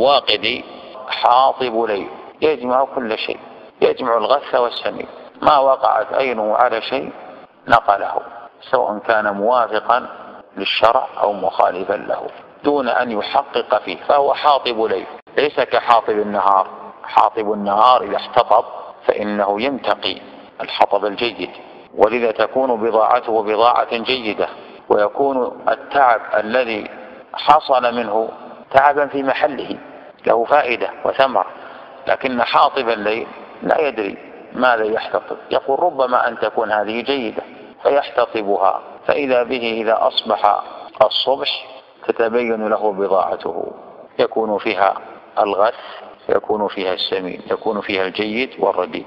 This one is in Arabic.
الواقدي حاطب ليل يجمع كل شيء يجمع الغث والسمين ما وقعت عينه على شيء نقله سواء كان موافقا للشرع أو مخالفا له دون أن يحقق فيه فهو حاطب ليل. ليس كحاطب النهار حاطب النهار إذا احتطب فإنه ينتقي الحطب الجيد ولذا تكون بضاعته بضاعة جيدة ويكون التعب الذي حصل منه تعبا في محله. له فائدة وثمر لكن حاطب الليل لا يدري ماذا يحتطب. يقول ربما أن تكون هذه جيدة فيحتطبها فإذا به إذا أصبح الصبح تتبين له بضاعته. يكون فيها الغث يكون فيها السمين يكون فيها الجيد والرديء.